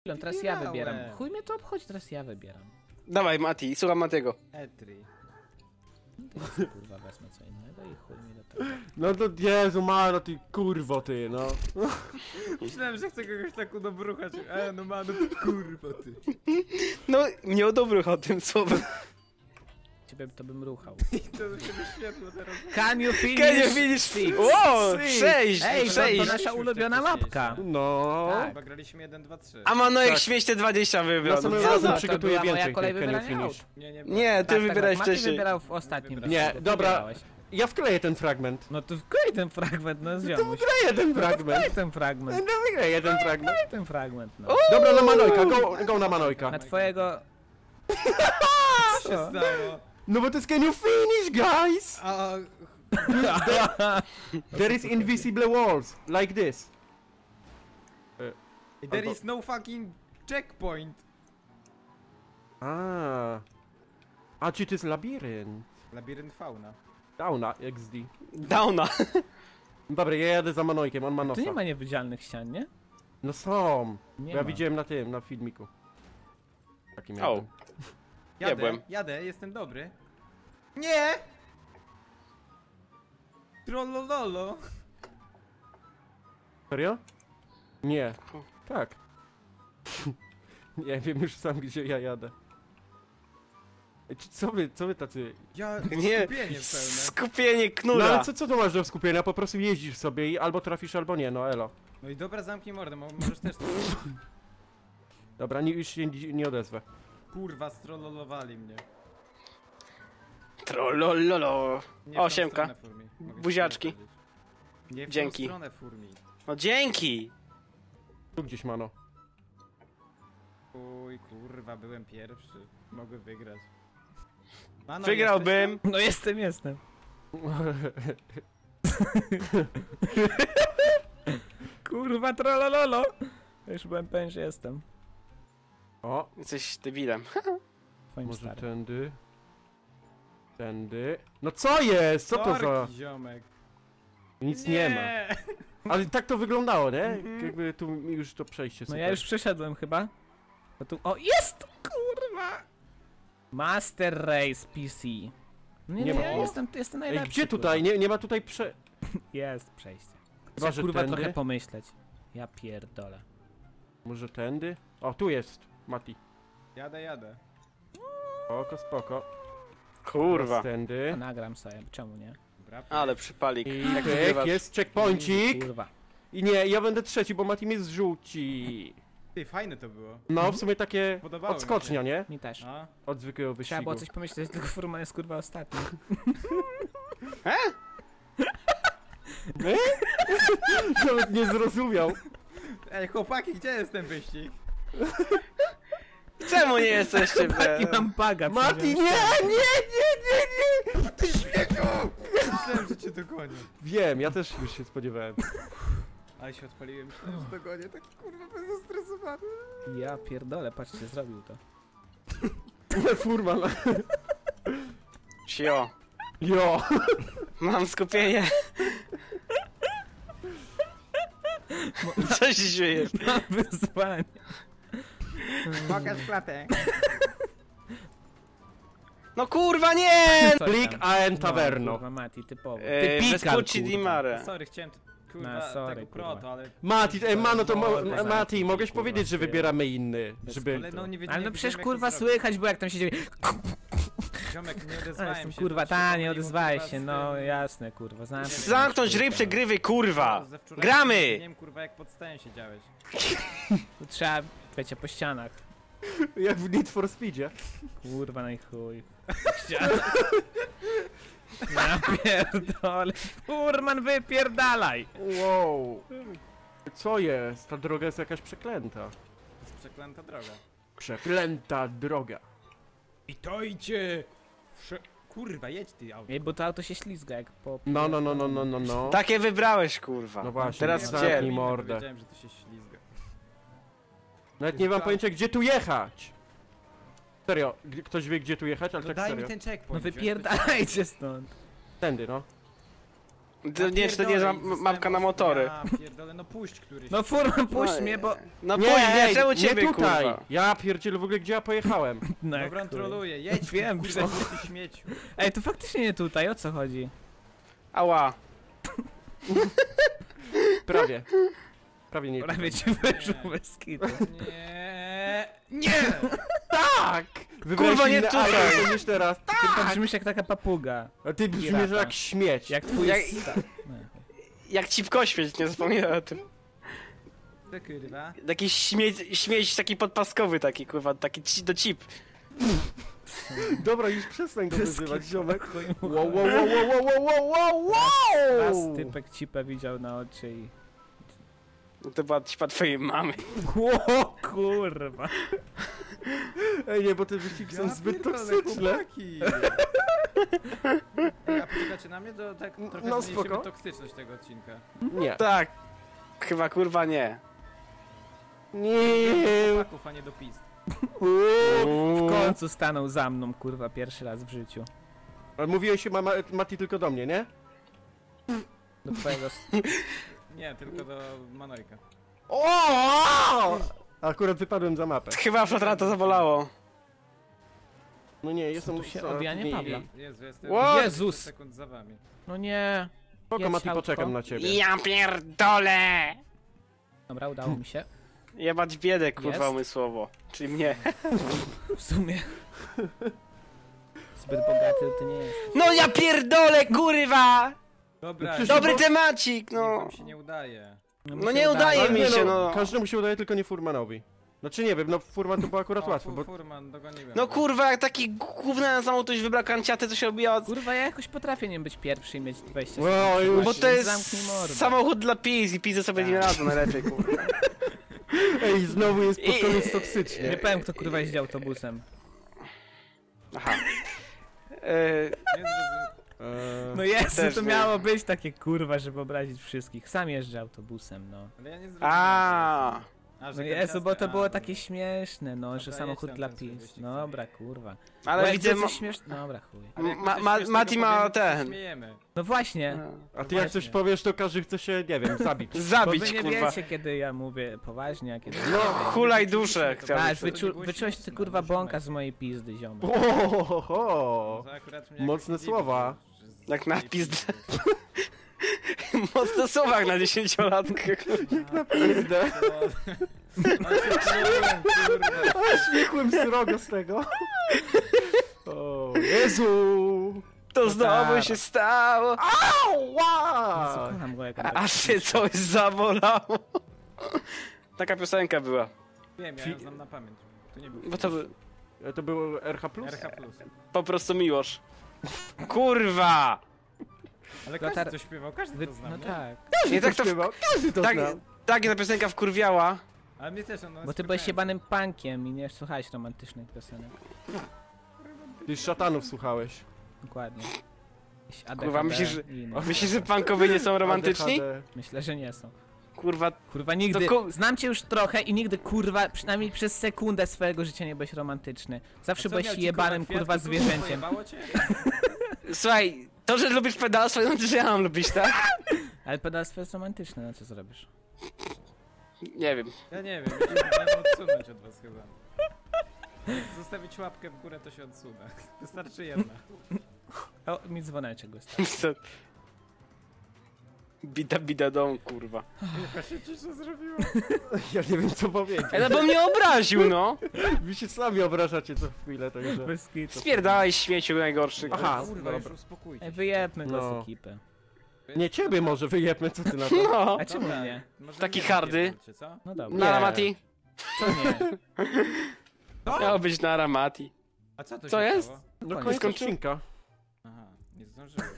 Chwilę, Teraz ja wybieram. Chuj mnie to obchodzi, teraz ja wybieram. Dawaj, Mati, słucham Matiego. Etri. To ja sobie, kurwa wezmę co innego i chuj mi do tego. No to Jezu, Mano, ty kurwo ty, no. Myślałem, że chcę kogoś tak udobruchać. E, no ma, no ty kurwa ty. No, nie odobruch o tym słowem. Ciebie to bym ruchał. To teraz. Can you finish? Can you finish six? Wow, sześć, Ej, to, sześć. to nasza ulubiona mapka. No. Tak. Chyba graliśmy 1, 2, 3. A Manojek Tak. śmiesznie 20 wybrał. No, co razem za... to przygotuję była moja więcej kolej Can you wybierania finish. Nie, nie. Nie, ty Tak, wybierałeś tak, Mati wcześniej. wybierał w ostatnim. Nie, dobra. wybierałeś. Ja wkleję ten fragment. No to wklej ten fragment, no To ziomuś. wkleję ten fragment. Wklej ten fragment. No wkleję ten fragment. Wklej ten fragment, no. Dobra, na Manojka, go, go na Manojka. Na twojego... Co się stało? No bo to jest Can you finish, guys? A, There is invisible walls, like this. there Albo- is no fucking checkpoint. A. A, czy to jest labirynt? Labirynt fauna. Downa, XD. Downa. Dobra, ja jadę za Manojkiem, on ma Tu nosa. nie ma niewidzialnych ścian, nie? No są. Nie ja ma. widziałem na tym, na filmiku. Takim O. Jadę, byłem. jadę, jestem dobry. Nie! Trollololo. Serio? Nie. Tak. nie wiem już sam, gdzie ja jadę. Ej, czy- Co wy, co wy tacy... Ja Nie, skupienie pełne. skupienie No ale co, co tu masz do skupienia? Po prostu jeździsz sobie i albo trafisz, albo nie, no elo. No i dobra, zamknij mordę, mo- możesz też to... Dobra, nie, już się nie, nie odezwę. Kurwa, strollolowali mnie. Trollololo. Nie w tą Osiemka. stronę, Furmi. Mogę ci Buziaczki. powiedzieć. Nie w Dzięki. tą stronę, Furmi. No dzięki. Tu gdzieś, mano. Uj, kurwa, byłem pierwszy. Mogę wygrać. Mano, Wygrałbym. No jestem, jestem. Kurwa trollololo. Już byłem pewien, że jestem. O, Jesteś debilem. Twoim może starym. tędy. Tędy. No co jest? Co to za... Ziomek. Nic nie, ma. Ale tak to wyglądało, nie? Jakby tu już to przejście No super. ja już przeszedłem chyba. Bo tu... O, jest! Kurwa! Master Race PC. Nie, Nie nie, ma. ja jestem, jestem Ej, najlepszy. gdzie tutaj? Nie, nie ma tutaj prze... Jest przejście. Chyba, Trzeba że kurwa tędy? trochę pomyśleć. Ja pierdolę. Może tędy? O, tu jest, Mati. Jadę, jadę. Spoko, spoko. Kurwa. Tędy. Nagram sobie, czemu nie? Dobra, Ale przypalik. I Jak tyk, wygrywasz. jest checkpointik. Kurwa. I nie, ja będę trzeci, bo Mati mnie zrzuci. Ty, fajne to było. No, w sumie takie Podobało mi odskocznia, nie? Mi też. A? Od zwykłego Trzeba wyścigu. było coś pomyśleć, tylko Furman jest kurwa ostatni. Nawet nie zrozumiał. Ej, chłopaki, gdzie jest ten wyścig? Czemu nie jesteście Taki we... mam baga. Mati, nie, nie, nie, nie, nie! Ty śmieciu! Myślałem, że cię dogonię. Wiem, ja też już się spodziewałem. Ale się odpaliłem, myślałem, że dogonię. Taki kurwa bezestresowany. Ja pierdolę, patrzcie, zrobił to. Furman. Cio. Jo. Mam skupienie. Co się śmiejesz? Mam wyzwanie. Pokaż klatę. No kurwa nie! Coś Blik tam. AN No, Taverno. kurwa, Mati, typowo. Ty Eee, pikal, Vespucci di kurwa. Mare. Sorry, chciałem t- kurwa No, sorry, tego kurwa. proto, ale... Mati, ej, mano, to mo No, Ma- Mati, mogłeś powiedzieć, że ty. wybieramy inny, żeby... Ale no nie wiedziałem, Ale no nie przecież kurwa słychać, bo jak tam się dzieje. Ziomek, nie odezwałem jestem się. kurwa, to ta, nie pomyliło, kurwa, się, z no tym- jasne kurwa, znam. się, Zamknąć ryb przegrywy, kurwa! ze wczorajszym Gramy! dniem, kurwa, jak pod stołem siedziałeś. Tu trzeba, wiecie, po ścianach. Jak w Need for Speedzie. Kurwa, no i chuj. Ścianach. Ja pierdolę. Furman, wypierdalaj! Wow. Co jest? Ta droga jest jakaś przeklęta. To jest przeklęta droga. Przeklęta droga. I to idzie! Prze... Kurwa, jedź ty auto. Ej, bo to auto się ślizga jak po... No, no, no, no, no, no, no. Takie wybrałeś, kurwa. No właśnie, Teraz zamknij gdzie? mo- mordę. Wiedziałem, że to się ślizga. Nawet nie mam pojęcia, gdzie tu jechać. Serio, g- ktoś wie, gdzie tu jechać, ale No tak daj mi serio. ten checkpoint. No wypierdalajcie stąd. Tędy, no. To nie, czy to nie jest ma- mapka na motory. Ja pierdolę, no puść któryś. No furman, puść No, mnie, bo... No Nie, nie, ej, czemu nie ciebie, tutaj! kurwa? Ja pierdzielę w ogóle gdzie ja pojechałem. No, Dobra, on chuj. troluje, jedź Wiem, kurde, ty śmieciu. Ej, to faktycznie nie tutaj, o co chodzi? Ała. Prawie. Prawie nie. Prawie ci wyszło bez kitu. Nie, nie! Tak! Wybrałeś Kurwa, nie auto niż teraz. Ty tam brzmisz jak taka papuga. A ty brzmiesz Pirata. jak śmieć. Jak twój... Jak- No. Jak cipko śmieć, nie zapomniałem o tym. To kurwa. Taki śmieć, śmieć taki podpaskowy taki, kurwa, taki ci, do cip. Dobra, już przestań go wyzywać, ziomek. Wow, wow, wow, wow, wow, wow, wow, wow! Raz typek cipę widział na oczy i... No to była cipa twojej mamy. Ło, kurwa. Ej, nie, bo te wyścigi są zbyt toksyczne. chłopaki. A poczekacie na mnie? To tak trochę No, spoko. toksyczność tego odcinka. Nie. Tak. Chyba kurwa nie. Nie. Chłopaków, a nie do pist. W końcu stanął za mną, kurwa, pierwszy raz w życiu. Ale mówiłeś się mama, Mati tylko do mnie, nie? Do twojego... Nie, tylko do Manojka. O! Akurat wypadłem za mapę. Chyba Flotra to zabolało. No nie, jestem tu się odjanie nie. Jezu, jestem What? Jezus. sekund za wami. No nie. Spoko, Jedź Mati, autko. poczekam na ciebie. Ja pierdolę! Dobra, udało mi się. Jebać biedę, kurwa, Jest? umysłowo. Czyli mnie. W sumie. Zbyt bogaty ty nie jest. No ja pierdolę, kurwa! Dobra, przecież- Dobry bo- temacik, no. no. się nie udaje. No się nie udaje Ale mi nie, się, no. Każdemu się udaje, tylko nie Furmanowi. Znaczy nie wiem, no Furman to było akurat O, łatwo, fu- bo... Furman, dogoniłem. No kurwa, jak taki gówna samotuś wybra kanciaty, co się odbija Kurwa, ja jakoś potrafię nie być pierwszy i mieć 20 No, sekund. już- Bo to jest Zamknij mordę. samochód dla pis i pizzy sobie nie radzą najlepiej, kurwa. Ej, znowu jest pod I- koniec toksycznie. Nie powiem, kto kurwa jeździ autobusem. Aha. E, Nie zrozum... Eee, No jest, Też to nie. miało być takie kurwa, żeby obrazić wszystkich. Sam jeżdżę autobusem, no. Ale ja nie zrozumiałem. A, A, że No Jezu, bo to było a, takie śmieszne, no, że Dobra, samochód jedź tam dla ten swój PiS. wyścig Dobra, kurwa. ale jak widzę... coś Ma... śmieszne... Dobra, chuj. Ale jak Ma- coś ma- śmiesznego Mati ma powiemy, to się ten. Śmiejemy. No właśnie. A ty jak coś powiesz, to każdy chce się, nie wiem, zabić. Bo wy Zabić, nie kurwa. wiecie, kiedy ja mówię poważnie, a kiedy... No, hulaj duszę, chciałbym. Wyczu, wyczułeś ty kurwa no, bąka z mojej pizdy, ziomek. To akurat mnie Mocne słowa. dziwi, Jak napis-. Mocno słowach na dziesięciolatkę. Pizdę. No się czułem, kurwa. Śmiechłem srogo z tego. O, Jezu! To znowu się stało. Ała! jak tak Aż się coś zabolało. Taka piosenka była. Wiem, ja ją znam na pamięć. To nie był Bo to był E, To był RH+. RH+. po prostu miłość. Kurwa! Ale Latar- każdy to śpiewał, każdy Wy... to zna, No nie? tak. Nie tak to... śpiewał, każdy to Tak, znał. tak ta piosenka wkurwiała. Ale mnie też ona Bo ty byłeś jebanym punkiem i nie słuchałeś romantycznych piosenek. Ty szatanów słuchałeś. Dokładnie. Jakieś ADHD Kurwa, myślisz, że- i inne. Myślisz, że punkowie nie są romantyczni? ADHD. Myślę, że nie są. Kurwa, Kurwa, nigdy. ku- Znam cię już trochę i nigdy, kurwa, przynajmniej przez sekundę swojego życia nie byłeś romantyczny. Zawsze byłeś jebanym, kurwa, zwierzęciem. Pojebało cię? słuchaj, to, że lubisz pedalstwo, no to że ja mam lubić, tak? Ale pedalstwo jest romantyczne, no co zrobisz? Nie wiem. Ja nie wiem, musiałem odsunąć od was chyba. Zostawić łapkę w górę, to się odsunę. Wystarczy jedna. O, mi dzwoneczek wystarczy. Bida, bida dom, kurwa. Jaka się cisza zrobiła. Ja nie wiem co powiedzieć. Ej, no bo mnie obraził, no. Wy się sami obrażacie co chwilę, także... Bez kitu. Spierdalaj śmieciu najgorszy. Aha, Kurwa, już uspokójcie Ej, się. wyjebmy go No. z ekipy. Nie ciebie może wyjebmy, co ty na to? No. A czemu Dobra, nie? może Taki nie hardy. wypierdolcie, co? No dobra. Nie. Mati. Co nie? Miało być Nara Mati. A co to Co się jest? stało? No Koniec. odcinka. Aha, nie zdążyłem.